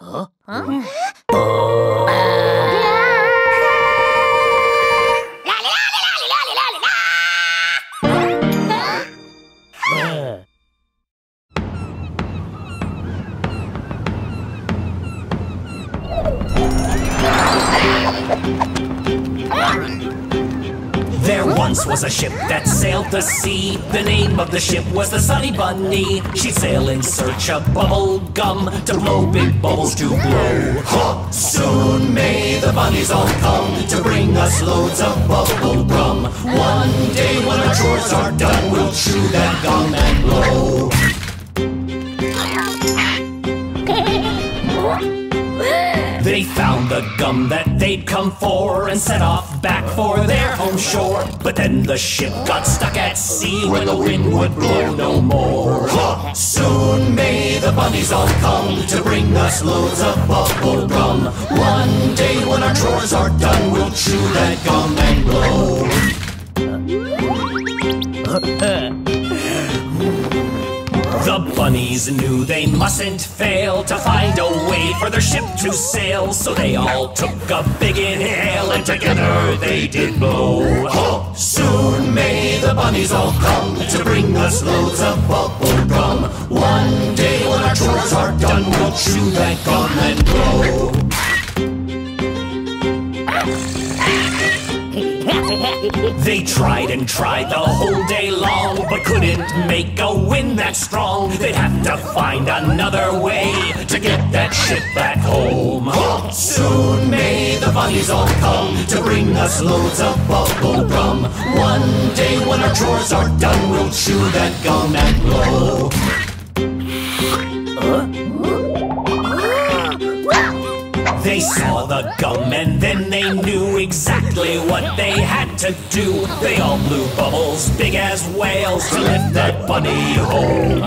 There a ship that sailed the sea. The name of the ship was the Sunny Bunny. She'd sail in search of bubble gum to blow big bubbles to blow. Soon may the bunnies all come to bring us loads of bubble gum. One day when our chores are done, we'll chew that gum and blow. They found the gum that they'd come for and set off back for their home shore. But then the ship got stuck at sea when the wind would blow no more. Soon may the bunnies all come to bring us loads of bubble gum. One day when our chores are done, we'll chew that gum and blow. The bunnies knew they mustn't fail to find a way for their ship to sail. So they all took a big inhale and together they did blow. Oh, soon may the bunnies all come to bring us loads of bubble gum. One day when our chores are done, we'll chew that gum and blow. They tried and tried the whole day long, but couldn't make a wind that strong. They'd have to find another way to get that ship back home. Soon may the bunnies all come to bring us loads of bubble gum. One day when our chores are done, we'll chew that gum and blow. They saw the gum and then they knew exactly what they had to do. They all blew bubbles big as whales to lift that bunny home.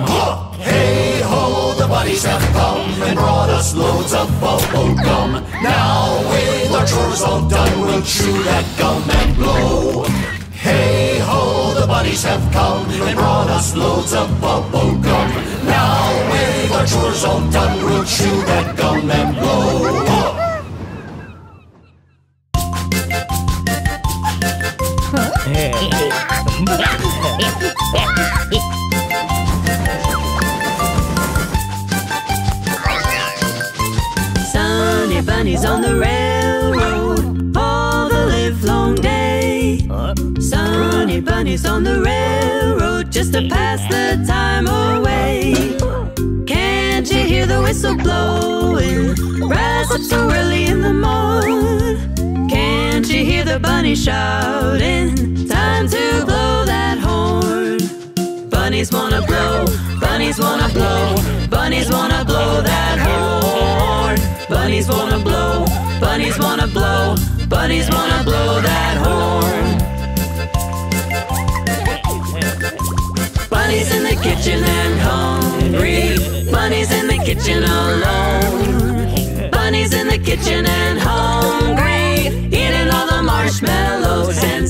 Hey ho, the bunnies have come and brought us loads of bubble gum. Now with our chores all done, we'll chew that gum and blow. Hey ho, the bunnies have come and brought us loads of bubble gum. Now with our chores all done, we'll chew that gum and blow. Bunnies on the railroad all the livelong day. Sunny bunnies on the railroad just to pass the time away. Can't you hear the whistle blowing? Rise up so early in the morn. Can't you hear the bunny shouting? Time to blow that horn. Bunnies wanna blow, bunnies wanna blow, bunnies wanna blow that horn. Bunnies wanna blow, bunnies wanna blow, bunnies wanna blow that horn. Bunnies in the kitchen and hungry, bunnies in the kitchen alone. Bunnies in the kitchen and hungry, eating all the marshmallows and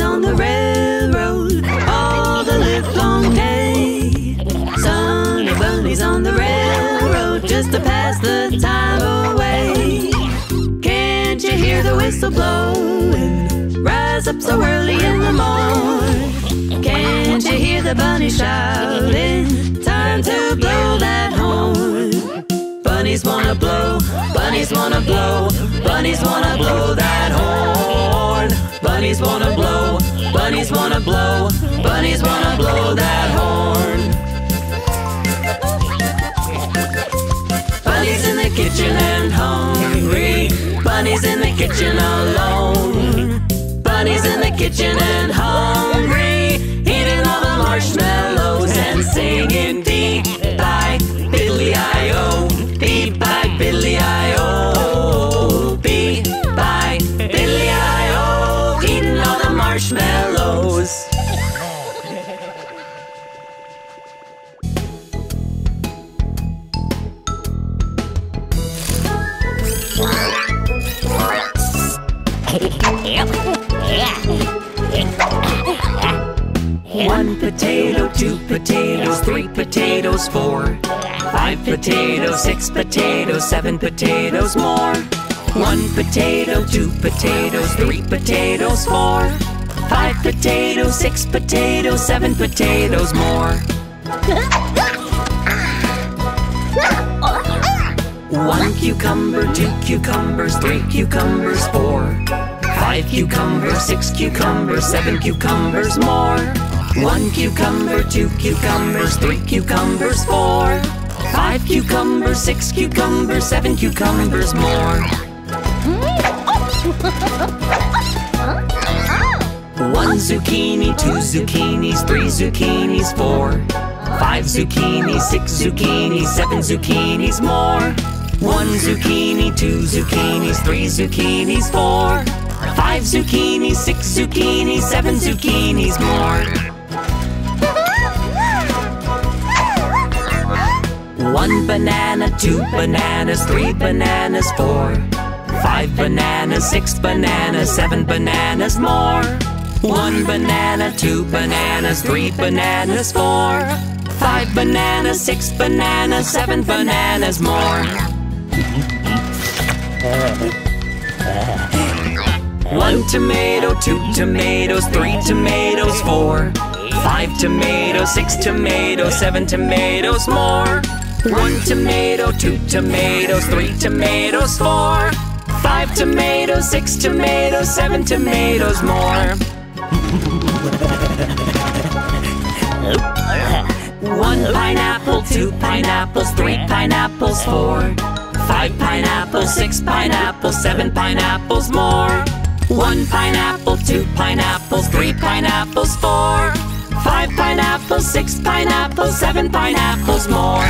On the railroad all the livelong day. Sunny bunnies on the railroad just to pass the time away. Can't you hear the whistle blowing? Rise up so early in the morn. Can't you hear the bunny shouting? Time to blow that horn. Bunnies wanna blow, bunnies wanna blow, bunnies wanna blow that horn. Bunnies wanna blow, bunnies wanna blow, bunnies wanna blow that horn. Bunnies in the kitchen and hungry, bunnies in the kitchen alone. Bunnies in the kitchen and hungry, eating all the marshmallows potato, two potatoes, three potatoes, four. Five potatoes, six potatoes, seven potatoes more. One potato, two potatoes, three potatoes, four. Five potatoes, six potatoes, seven potatoes more. One cucumber, two cucumbers, three cucumbers, four. Five cucumbers, six cucumbers, seven cucumbers more. One cucumber, two cucumbers, three cucumbers, four. Five cucumbers, six cucumbers, seven cucumbers more. One zucchini, two zucchinis, three zucchinis, four. Five zucchinis, six zucchinis, seven zucchinis more. One zucchini, two zucchinis, three zucchinis, four. Five zucchinis, six zucchinis, seven zucchinis more. One banana, two bananas, three bananas, four. Five bananas, six bananas, seven bananas more. One banana, two bananas, three bananas, four. Five bananas, six bananas, seven bananas more. One tomato, two tomatoes, three tomatoes, four. Five tomatoes, six tomatoes, seven tomatoes more. One tomato, two tomatoes, three tomatoes, four. Five tomatoes, six tomatoes, seven tomatoes more. One pineapple, two pineapples, three pineapples, four. Five pineapples, six pineapples, seven pineapples more. One pineapple, two pineapples, three pineapples, four. Five pineapples, six pineapples, seven pineapples more.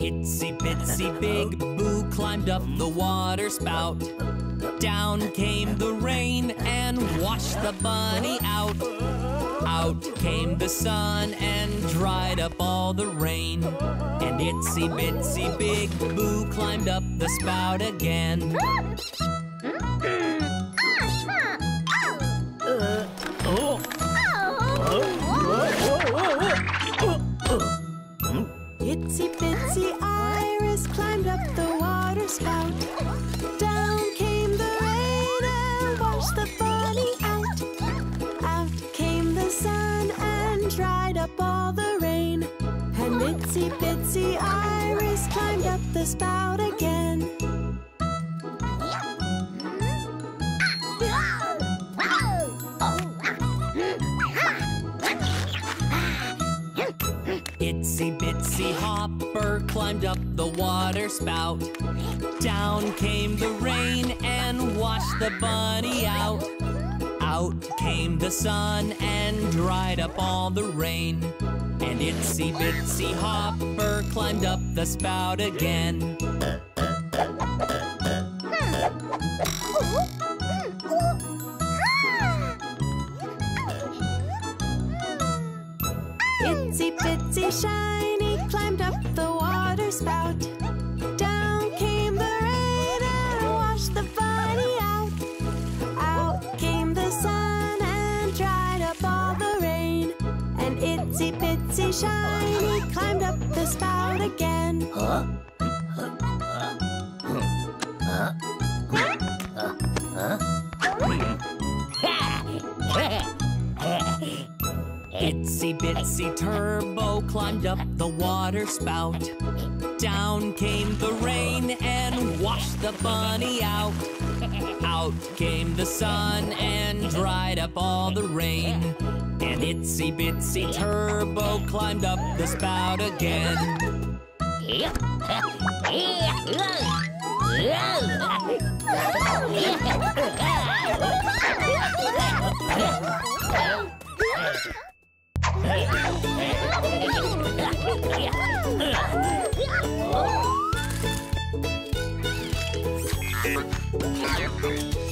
Itsy bitsy big climbed up the water spout. Down came the rain and washed the bunny out. Out came the sun and dried up all the rain. And itsy bitsy big boo climbed up the spout again. Itsy bitsy iris climbed up the spout again. Itsy bitsy hopper climbed up the water spout. Down came the rain and washed the bunny out. Out came the sun and dried up all the rain. And itsy bitsy hopper climbed up the spout again. Hmm. Hmm. Hmm. Itsy bitsy shiny climbed up the water spout. Itsy bitsy shiny climbed up the spout again. Itsy bitsy turbo climbed up the water spout. Down came the rain and washed the bunny out. Out came the sun and dried up all the rain. And itsy bitsy turbo climbed up the spout again.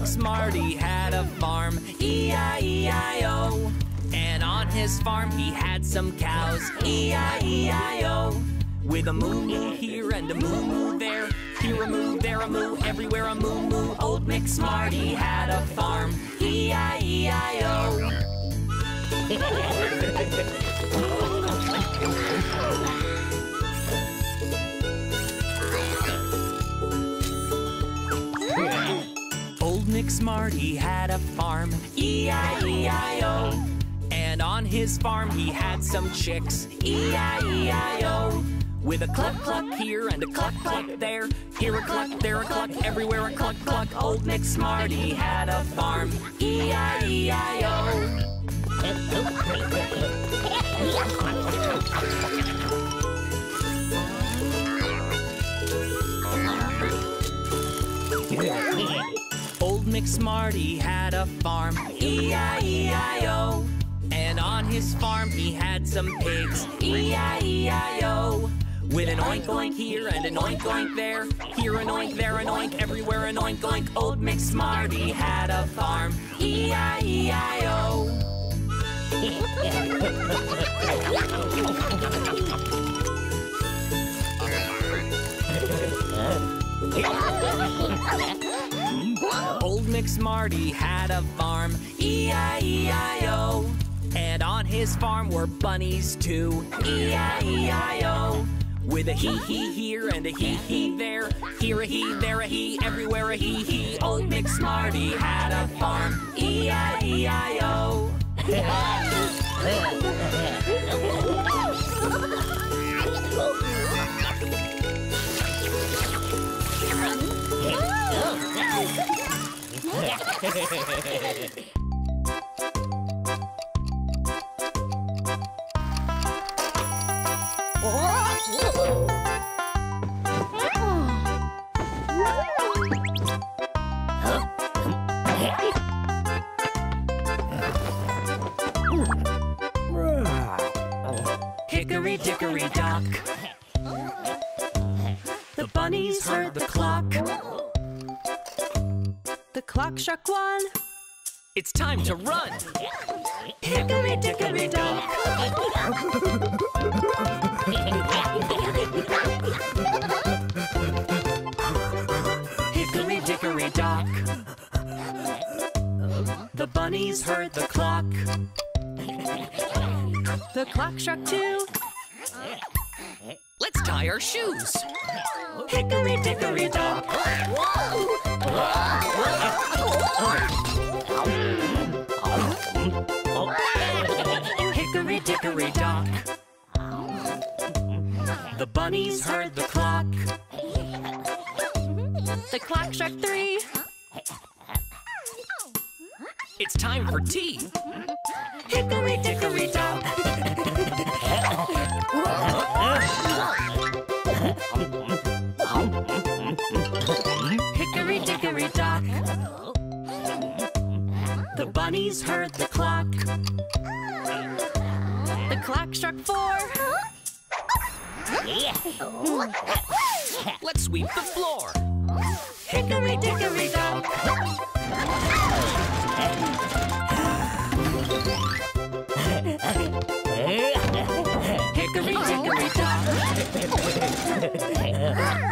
Old McSmarty had a farm, E-I-E-I-O. And on his farm he had some cows, E-I-E-I-O. With a moo moo here and a moo moo there, here a moo, there a moo, everywhere a moo moo. Old McSmarty had a farm, E E-I-E-I-O. Old McSmarty had a farm, E-I-E-I-O. And on his farm he had some chicks, E-I-E-I-O. With a cluck cluck here and a cluck cluck there, here a cluck, there a cluck, everywhere a cluck cluck. Old McSmarty had a farm, E-I-E-I-O. McSmarty had a farm, E-I-E-I-O. And on his farm he had some pigs, E-I-E-I-O. With an oink oink here and an oink oink there, here an oink, there an oink, everywhere an oink oink. Old McSmarty had a farm, E-I-E-I-O. Old McSmarty had a farm, E-I-E-I-O. And on his farm were bunnies too, E-I-E-I-O. With a hee hee here and a hee hee there, here a hee, there a hee, everywhere a hee hee. Old McSmarty had a farm, E-I-E-I-O. Hickory dickory dock. One. It's time to run. Hickory dickory dock. Hickory dickory dock. The bunnies heard the clock. The clock struck two. Let's tie our shoes. Hickory dickory dock. Hickory dickory dock. The bunnies heard the clock. The clock struck three. It's time for tea. Hickory dickory dock. The clock struck four. Let's sweep the floor. Hickory dickory dock. Hickory dickory dock.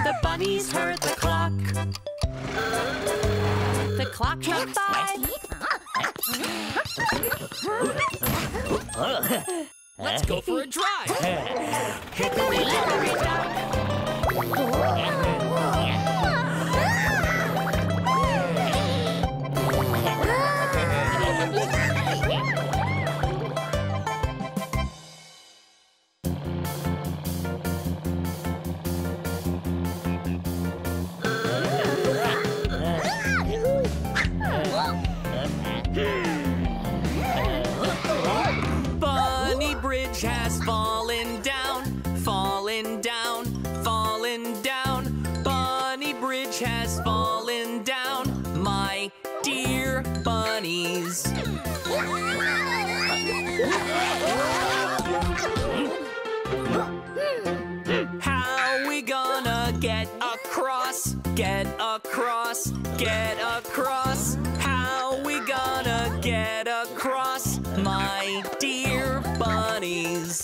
The bunnies heard the clock. The clock struck five. Let's go for a drive. Hickory dickory dock. Across, get across. How we gonna get across, my dear bunnies?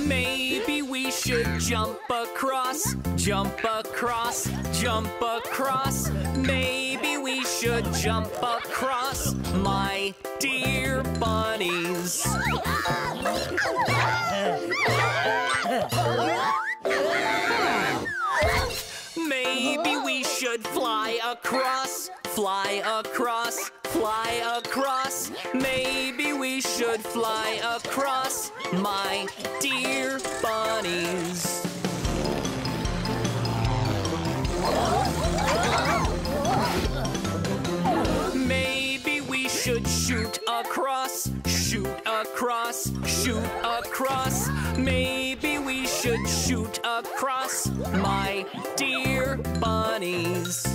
Maybe we should jump across, jump across, jump across. Maybe should jump across, my dear bunnies. Maybe we should fly across, fly across, fly across. Maybe we should fly across, my dear bunnies. Across, shoot across, shoot across. Maybe we should shoot across, my dear bunnies.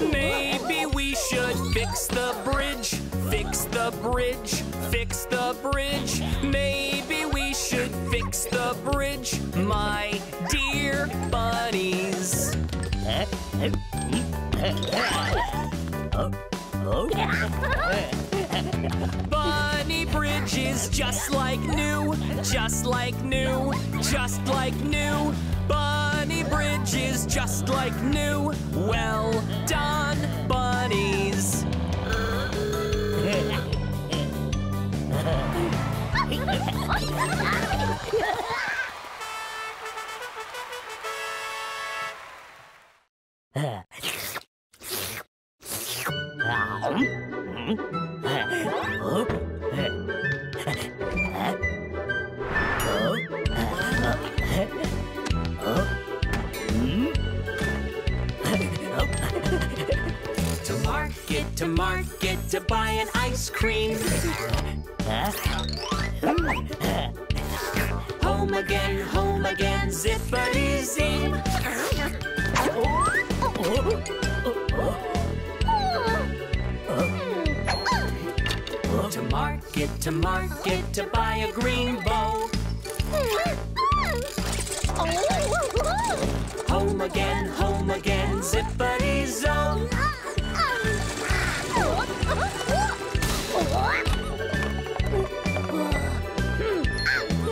Maybe we should fix the bridge, fix the bridge, fix the bridge. Maybe we should fix the bridge, my Bunny Bridge is just like new, just like new, just like new. Bunny Bridge is just like new. Well done, bunnies. To market, to market, to buy a green bow. Home again, home again, zippity zone.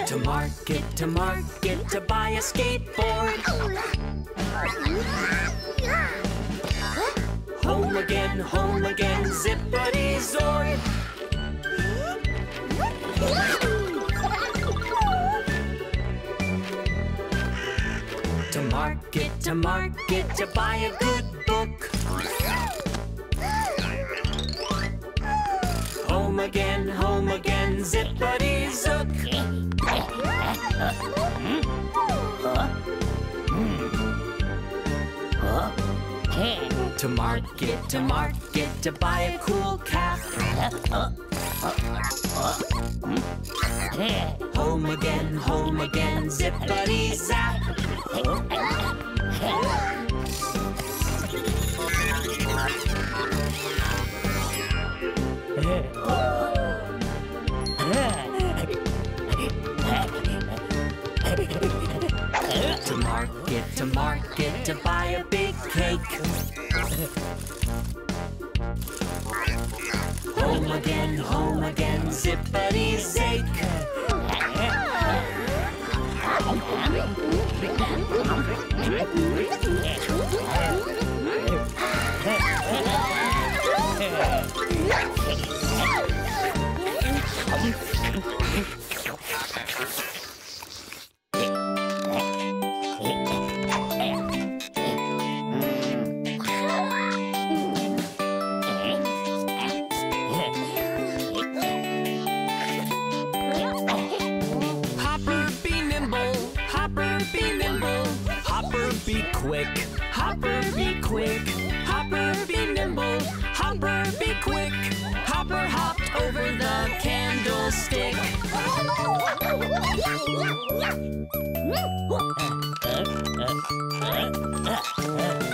To market, to market, to buy a skateboard. Home again, home again, zippity zoid. To market, to market, to buy a good book. Home again, home again, zippity zook. To market, to market, to buy a cool cap. Home again, home again, zippity zap. To market, to market, to buy a big cake. Home again, home again, zippity zake.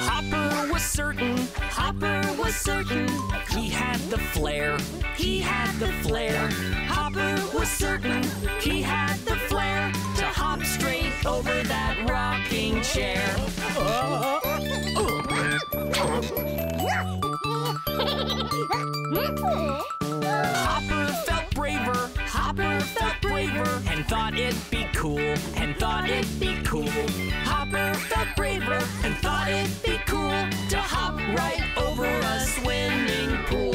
Hopper was certain, Hopper was was certain He had the flair. he had the flair. Hopper was certain he had the flair to hop straight over that rocking chair. Hopper it'd be cool. Hopper felt braver and thought it'd be cool to hop right over a swimming pool.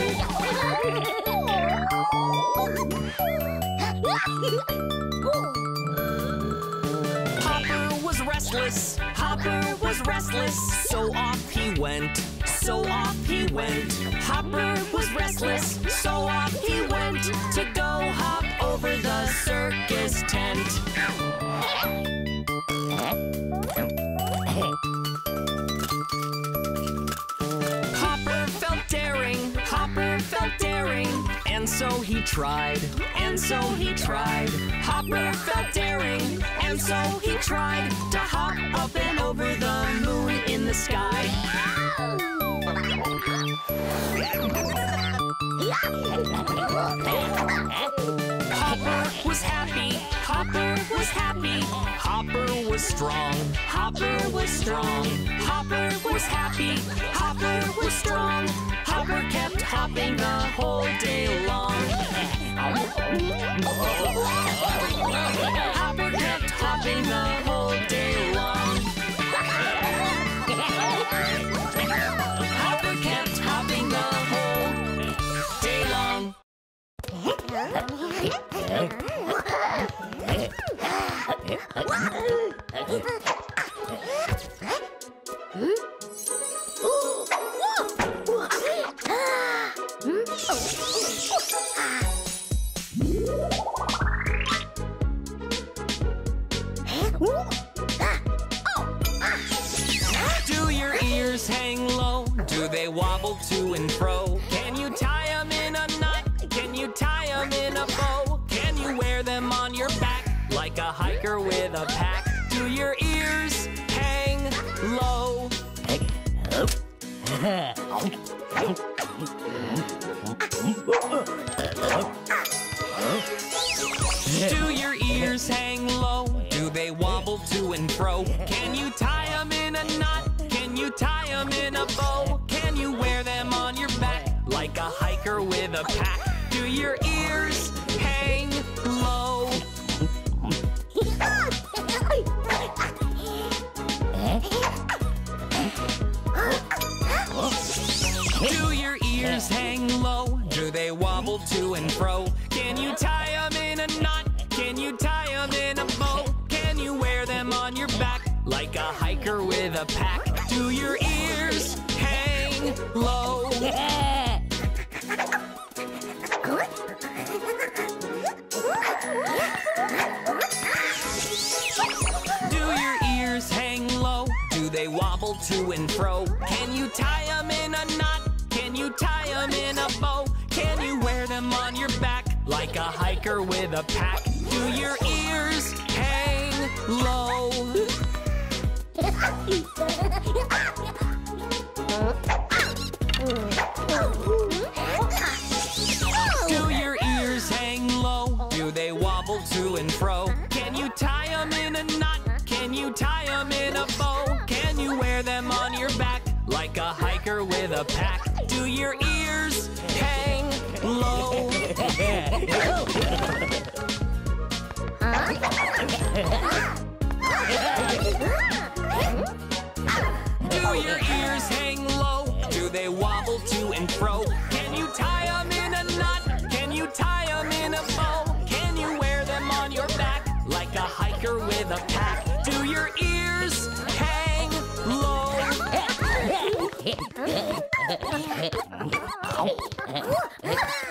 Hopper was restless, Hopper was restless, so off he went. so off he went. Hopper was restless, so off he went to go hop over the circus tent. So he tried. and so he tried. Hopper felt daring, and so he tried to hop up and over the moon in the sky. Hopper was happy, Hopper was happy, Hopper was strong. Hopper was strong. Hopper was happy, Hopper was strong. Hopper kept hopping the whole day long. Hopper kept hopping the whole day long. Hopper kept hopping the whole day long. Do your ears hang low? Do they wobble to and fro? A hiker with a pack? Do your ears hang low? Do your ears hang low? Do they wobble to and fro? Can you tie them in a knot? Can you tie them in a bow? Can you wear them on your back like a hiker with a pack? Do your ears ears hang low? Do they wobble to and fro? Can you tie them in a knot? Can you tie them in a bow? Can you wear them on your back like a hiker with a pack? Do your ears hang low? Do your ears hang low? Do they wobble to and fro? Can you tie them in a knot? Can you tie them in a bow? Can you wear them on your back like a hiker with a pack? Do your ears hang low? Do your ears hang low? Do they wobble to and fro? Can you tie them in a knot? Can you tie them in a bow? Can you wear them on your back like a hiker with a pack? Do your ears hang low?